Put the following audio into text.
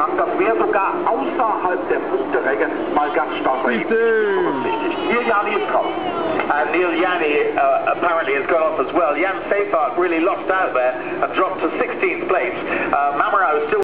Charakterwertung außerhalb der mal ganz stark And Neil Yanni uh, apparently has gone off as well. Jan Seyffarth really lost out there and dropped to 16th place. Uh, Mamaro still